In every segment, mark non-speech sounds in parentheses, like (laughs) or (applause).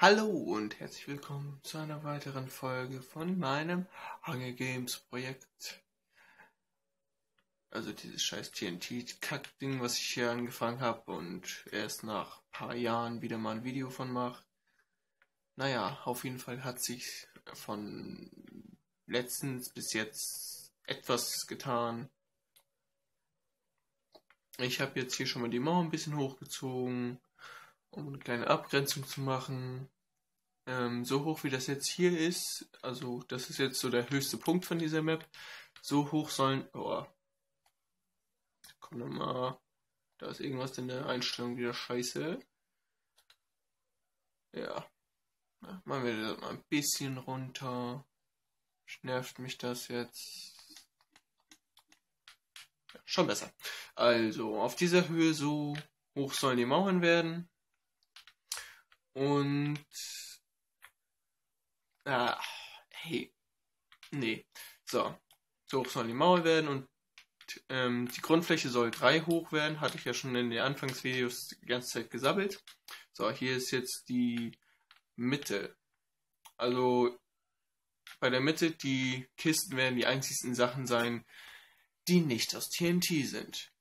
Hallo und herzlich willkommen zu einer weiteren Folge von meinem Hunger Games Projekt. Also dieses scheiß TNT-Kack-Ding, was ich hier angefangen habe und erst nach ein paar Jahren wieder mal ein Video von mache. Naja, auf jeden Fall hat sich von letztens bis jetzt etwas getan. Ich habe jetzt hier schon mal die Mauer ein bisschen hochgezogen um eine kleine Abgrenzung zu machen. Ähm, so hoch wie das jetzt hier ist, also das ist jetzt so der höchste Punkt von dieser Map. So hoch sollen. Oh. Komm nochmal. Da ist irgendwas in der Einstellung wieder scheiße. Ja. Na, machen wir das mal ein bisschen runter. Nervt mich das jetzt? Ja, schon besser. Also, auf dieser Höhe so hoch sollen die Mauern werden. Und. Ah, hey. Nee. So. So hoch soll die Mauer werden und ähm, die Grundfläche soll 3 hoch werden. Hatte ich ja schon in den Anfangsvideos die ganze Zeit gesammelt. So, hier ist jetzt die Mitte. Also bei der Mitte, die Kisten werden die einzigsten Sachen sein, die nicht aus TNT sind.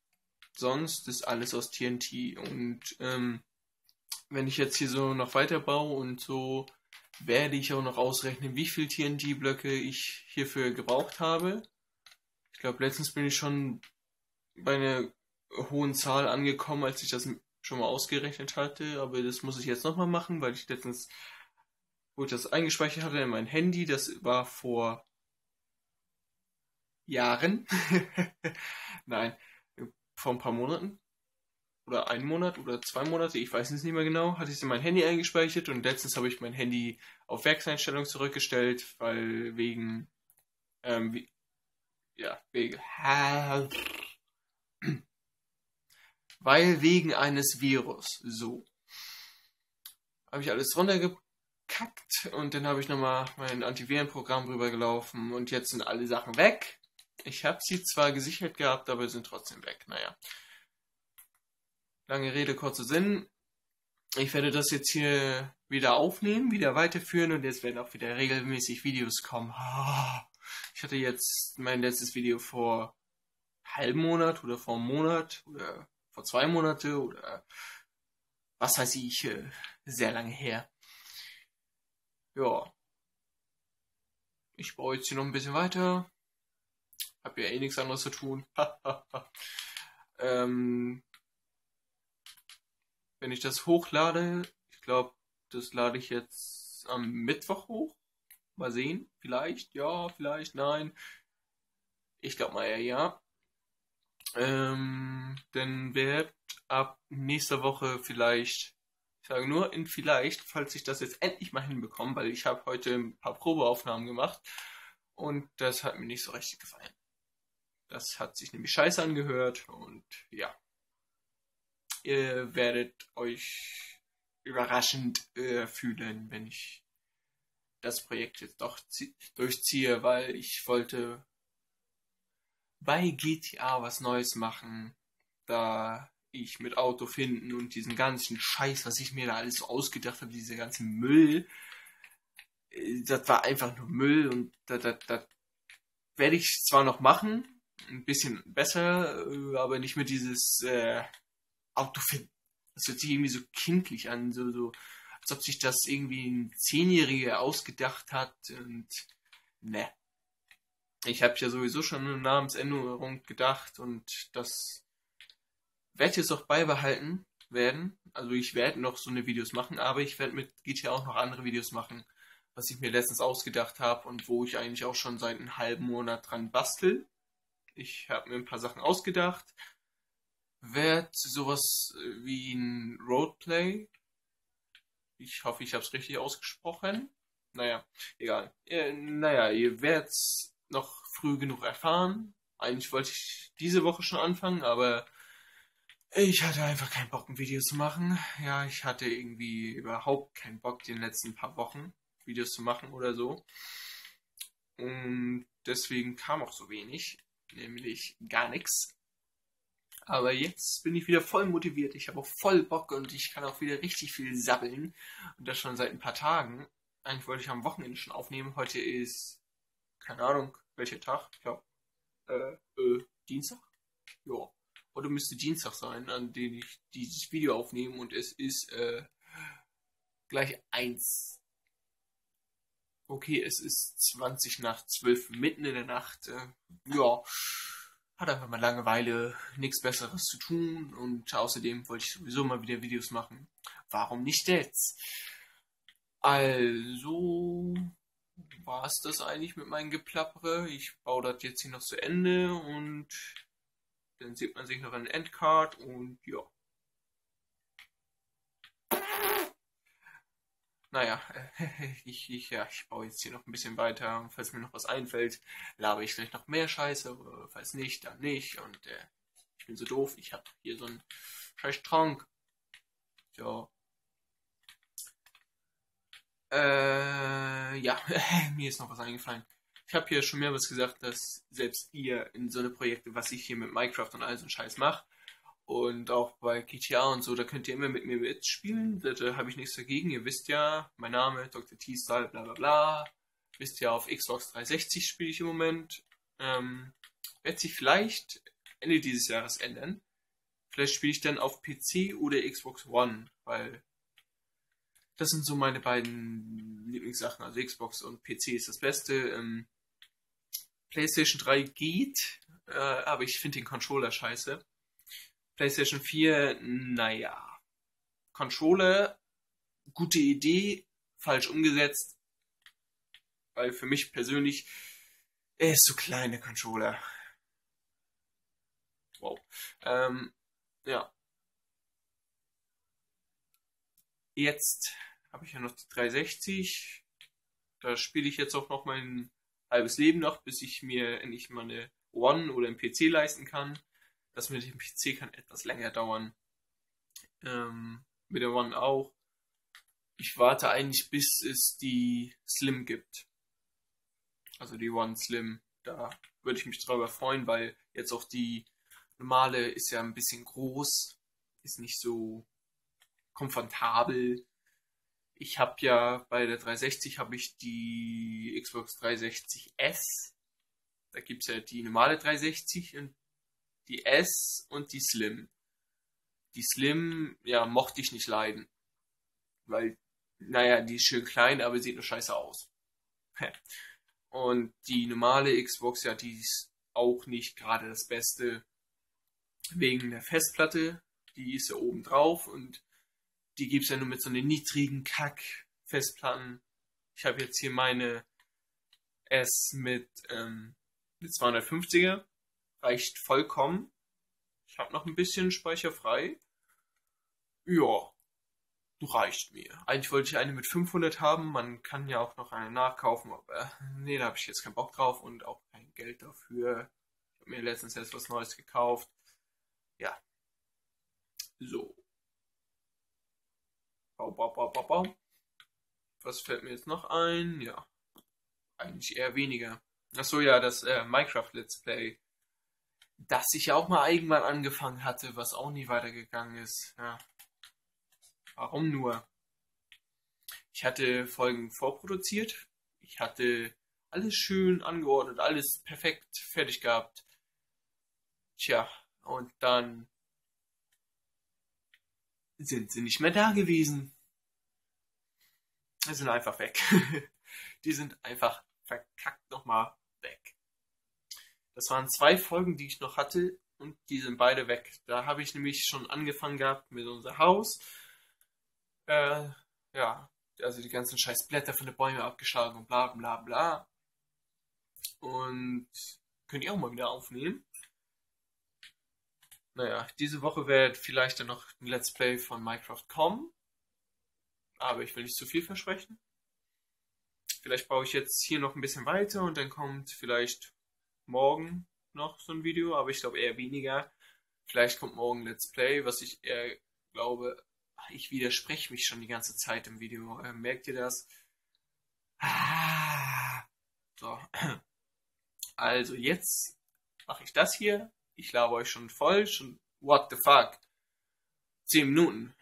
Sonst ist alles aus TNT. Und ähm, wenn ich jetzt hier so noch weiter baue und so, werde ich auch noch ausrechnen, wie viel TNT-Blöcke ich hierfür gebraucht habe. Ich glaube, letztens bin ich schon bei einer hohen Zahl angekommen, als ich das schon mal ausgerechnet hatte, aber das muss ich jetzt nochmal machen, weil ich letztens, wo ich das eingespeichert hatte in mein Handy, das war vor Jahren. (laughs) Nein, vor ein paar Monaten oder einen Monat oder zwei Monate, ich weiß es nicht mehr genau, hatte ich es in mein Handy eingespeichert und letztens habe ich mein Handy auf Werkseinstellung zurückgestellt, weil wegen, ähm, wie, ja, wegen, weil wegen eines Virus, so. Habe ich alles runtergekackt und dann habe ich nochmal mein Antivirenprogramm rübergelaufen und jetzt sind alle Sachen weg. Ich habe sie zwar gesichert gehabt, aber sind trotzdem weg. Naja. Lange Rede, kurzer Sinn. Ich werde das jetzt hier wieder aufnehmen, wieder weiterführen und jetzt werden auch wieder regelmäßig Videos kommen. Ah, ich hatte jetzt mein letztes Video vor halben Monat oder vor einem Monat oder vor zwei Monate oder was weiß ich, äh, sehr lange her. Ja. Ich baue jetzt hier noch ein bisschen weiter. Hab ja eh nichts anderes zu tun. (laughs) ähm, wenn ich das hochlade, ich glaube, das lade ich jetzt am Mittwoch hoch. Mal sehen. Vielleicht, ja, vielleicht, nein. Ich glaube mal eher ja. Ähm, dann wird ab nächster Woche vielleicht, ich sage nur in vielleicht, falls ich das jetzt endlich mal hinbekomme, weil ich habe heute ein paar Probeaufnahmen gemacht und das hat mir nicht so richtig gefallen. Das hat sich nämlich scheiße angehört und ja ihr werdet euch überraschend äh, fühlen, wenn ich das Projekt jetzt doch durchziehe, weil ich wollte bei GTA was Neues machen, da ich mit Auto finden und diesen ganzen Scheiß, was ich mir da alles so ausgedacht habe, dieser ganze Müll, äh, das war einfach nur Müll und das, das, das werde ich zwar noch machen, ein bisschen besser, äh, aber nicht mit dieses äh, Autofin. Das hört sich irgendwie so kindlich an, so, so, als ob sich das irgendwie ein Zehnjähriger ausgedacht hat und ne. Ich habe ja sowieso schon eine Namensänderung gedacht und das werde ich jetzt auch beibehalten werden. Also ich werde noch so eine Videos machen, aber ich werde mit GTA auch noch andere Videos machen, was ich mir letztens ausgedacht habe und wo ich eigentlich auch schon seit einem halben Monat dran bastel. Ich habe mir ein paar Sachen ausgedacht, wird sowas äh, wie ein Roleplay. Ich hoffe, ich habe es richtig ausgesprochen. Naja, egal. Äh, naja, ihr werdet es noch früh genug erfahren. Eigentlich wollte ich diese Woche schon anfangen, aber ich hatte einfach keinen Bock, ein Video zu machen. Ja, ich hatte irgendwie überhaupt keinen Bock, den letzten paar Wochen Videos zu machen oder so. Und deswegen kam auch so wenig, nämlich gar nichts. Aber jetzt bin ich wieder voll motiviert. Ich habe auch voll Bock und ich kann auch wieder richtig viel sabbeln. Und das schon seit ein paar Tagen. Eigentlich wollte ich am Wochenende schon aufnehmen. Heute ist, keine Ahnung, welcher Tag. Ich glaube, äh, äh, Dienstag? Ja. Oder müsste Dienstag sein, an dem ich dieses Video aufnehme. Und es ist, äh, gleich eins. Okay, es ist 20 nach 12, mitten in der Nacht. Äh, ja hat einfach mal Langeweile, nichts Besseres zu tun und außerdem wollte ich sowieso mal wieder Videos machen. Warum nicht jetzt? Also war es das eigentlich mit meinem Geplappere. Ich baue das jetzt hier noch zu Ende und dann sieht man sich noch ein Endcard und ja. Naja, (laughs) ich, ich, ja, ich baue jetzt hier noch ein bisschen weiter falls mir noch was einfällt, labe ich vielleicht noch mehr Scheiße, falls nicht, dann nicht. Und äh, ich bin so doof, ich habe hier so einen scheiß Trank. So. Äh, ja, (laughs) mir ist noch was eingefallen. Ich habe hier schon mehrmals gesagt, dass selbst ihr in so eine Projekte, was ich hier mit Minecraft und all so einen Scheiß mache, und auch bei GTA und so, da könnt ihr immer mit mir mitspielen. Da, da habe ich nichts dagegen. Ihr wisst ja, mein Name, Dr. T-Style, bla bla bla. Wisst ja, auf Xbox 360 spiele ich im Moment. Ähm, wird sich vielleicht Ende dieses Jahres ändern. Vielleicht spiele ich dann auf PC oder Xbox One, weil das sind so meine beiden Lieblingssachen. Also Xbox und PC ist das Beste. Ähm, PlayStation 3 geht, äh, aber ich finde den Controller scheiße. PlayStation 4, naja. Controller, gute Idee, falsch umgesetzt. Weil für mich persönlich, er ist so kleine Controller. Wow. Ähm, ja. Jetzt habe ich ja noch die 360. Da spiele ich jetzt auch noch mein halbes Leben noch, bis ich mir endlich mal eine One oder einen PC leisten kann. Das mit dem PC kann etwas länger dauern. Ähm, mit der One auch. Ich warte eigentlich, bis es die Slim gibt. Also die One Slim. Da würde ich mich drüber freuen, weil jetzt auch die normale ist ja ein bisschen groß. Ist nicht so komfortabel. Ich habe ja bei der 360 habe ich die Xbox 360 S. Da gibt es ja die normale 360 und die S und die Slim. Die Slim, ja, mochte ich nicht leiden. Weil, naja, die ist schön klein, aber sieht nur scheiße aus. (laughs) Und die normale Xbox, ja, die ist auch nicht gerade das Beste. Wegen der Festplatte. Die ist ja oben drauf und die gibt's ja nur mit so einer niedrigen Kack-Festplatten. Ich habe jetzt hier meine S mit, ähm, mit 250er reicht vollkommen. Ich habe noch ein bisschen Speicher frei. Ja, reicht mir. Eigentlich wollte ich eine mit 500 haben. Man kann ja auch noch eine nachkaufen, aber nee, da habe ich jetzt keinen Bock drauf und auch kein Geld dafür. Ich habe mir letztens jetzt was Neues gekauft. Ja. So. Bau, bau, bau, bau, bau. Was fällt mir jetzt noch ein? Ja. Eigentlich eher weniger. Achso, ja, das äh, Minecraft Let's Play das ich ja auch mal irgendwann angefangen hatte, was auch nie weitergegangen ist. Ja. Warum nur? Ich hatte Folgen vorproduziert. Ich hatte alles schön angeordnet, alles perfekt fertig gehabt. Tja, und dann sind sie nicht mehr da gewesen. Sie sind einfach weg. (laughs) Die sind einfach verkackt nochmal. Das waren zwei Folgen, die ich noch hatte und die sind beide weg. Da habe ich nämlich schon angefangen gehabt mit unser Haus. Äh, ja, also die ganzen scheiß Blätter von den Bäumen abgeschlagen und bla bla bla. Und könnt ihr auch mal wieder aufnehmen. Naja, diese Woche wird vielleicht dann noch ein Let's Play von Minecraft kommen. Aber ich will nicht zu viel versprechen. Vielleicht baue ich jetzt hier noch ein bisschen weiter und dann kommt vielleicht morgen noch so ein Video, aber ich glaube eher weniger. Vielleicht kommt morgen Let's Play, was ich eher glaube. Ich widerspreche mich schon die ganze Zeit im Video. Äh, merkt ihr das? Ah. So. (clears throat) Also jetzt mache ich das hier. Ich labe euch schon voll, schon what the fuck? 10 Minuten.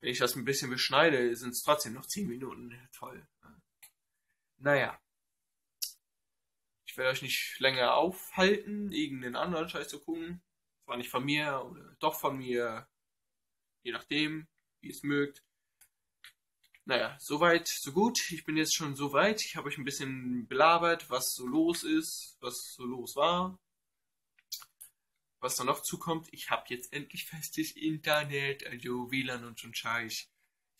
Wenn ich das ein bisschen beschneide, sind es trotzdem noch 10 Minuten. Toll. Naja. Ich werde euch nicht länger aufhalten, irgendeinen anderen Scheiß zu gucken. Zwar nicht von mir oder doch von mir. Je nachdem, wie es mögt. Naja, soweit, so gut. Ich bin jetzt schon so weit. Ich habe euch ein bisschen belabert, was so los ist, was so los war. Was da noch zukommt, ich habe jetzt endlich festes Internet, also WLAN und schon Scheiß.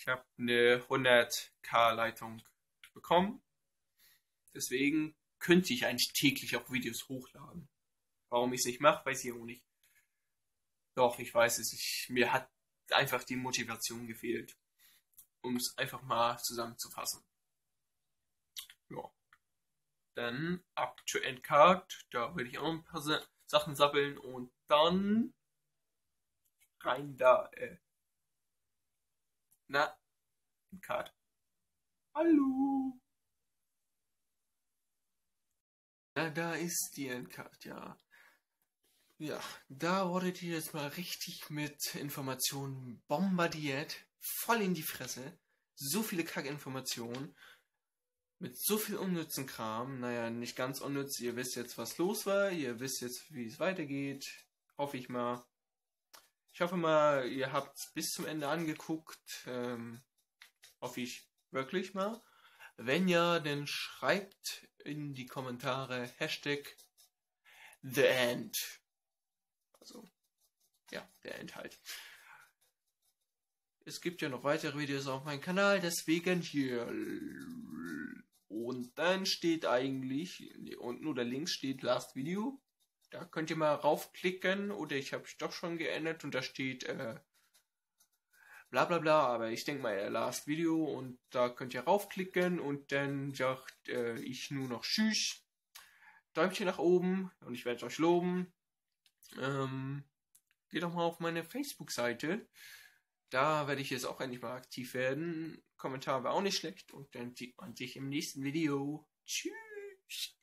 Ich habe eine 100k Leitung bekommen. Deswegen könnte ich eigentlich täglich auch Videos hochladen. Warum ich es nicht mache, weiß ich auch nicht. Doch, ich weiß es. Ich, mir hat einfach die Motivation gefehlt, um es einfach mal zusammenzufassen. Ja. Dann ab to Endcard. Da will ich auch ein paar Sachen sappeln und dann rein da. Äh. Na, Endcard. Hallo. Na, da ist die Endcard, ja. Ja, da wurdet ihr jetzt mal richtig mit Informationen bombardiert. Voll in die Fresse. So viele Kackinformationen. Mit so viel unnützen Kram. Naja, nicht ganz unnütz. Ihr wisst jetzt, was los war. Ihr wisst jetzt, wie es weitergeht. Hoffe ich mal. Ich hoffe mal, ihr habt es bis zum Ende angeguckt. Ähm, hoffe ich wirklich mal. Wenn ja, dann schreibt in die Kommentare Hashtag The End. Also, ja, der Inhalt. Es gibt ja noch weitere Videos auf meinem Kanal, deswegen hier. Und dann steht eigentlich, unten oder links steht Last Video. Da könnt ihr mal raufklicken oder ich habe es doch schon geändert und da steht äh, bla bla bla, aber ich denke mal Last Video und da könnt ihr raufklicken und dann sagt äh, ich nur noch Tschüss. Däumchen nach oben und ich werde euch loben. Ähm, geht doch mal auf meine Facebook-Seite. Da werde ich jetzt auch endlich mal aktiv werden. Kommentar war auch nicht schlecht. Und dann sieht man sich im nächsten Video. Tschüss.